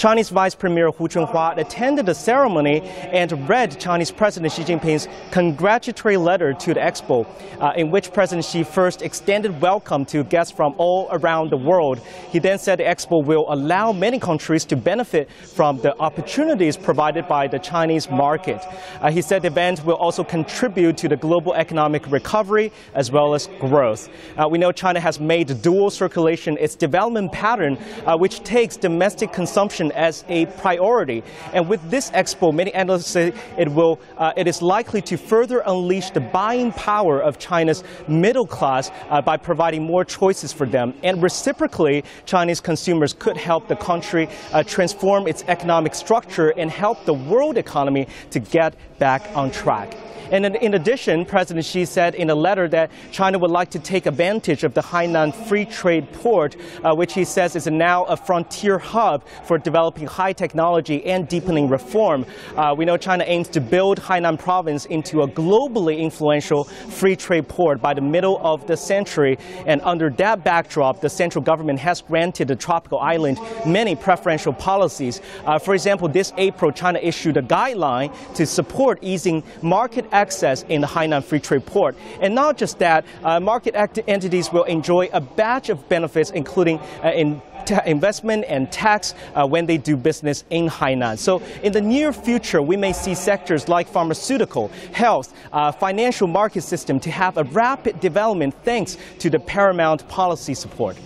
Chinese Vice Premier Hu Chunhua attended the ceremony and read Chinese President Xi Jinping's congratulatory letter to the expo, uh, in which President Xi first extended welcome to guests from all around the world. He then said the expo will allow many countries to benefit from the opportunities provided by the Chinese market. Uh, he said the event will also contribute to the global economic recovery as well as growth. Uh, we know China has made dual circulation its development pattern, uh, which takes domestic consumption as a priority. And with this expo, many analysts say it will, uh, it is likely to further unleash the buying power of China's middle class uh, by providing more choices for them. And reciprocally, Chinese consumers could help the country uh, transform its economic structure and help the world economy to get back on track. And in addition, President Xi said in a letter that China would like to take advantage of the Hainan Free Trade Port, uh, which he says is now a frontier hub for developing high technology and deepening reform. Uh, we know China aims to build Hainan province into a globally influential free trade port by the middle of the century. And under that backdrop, the central government has granted the tropical island many preferential policies. Uh, for example, this April, China issued a guideline to support easing market access in the Hainan Free Trade Port. And not just that, uh, market entities will enjoy a batch of benefits, including uh, in investment and tax uh, when they do business in Hainan. So in the near future, we may see sectors like pharmaceutical, health, uh, financial market system to have a rapid development thanks to the paramount policy support.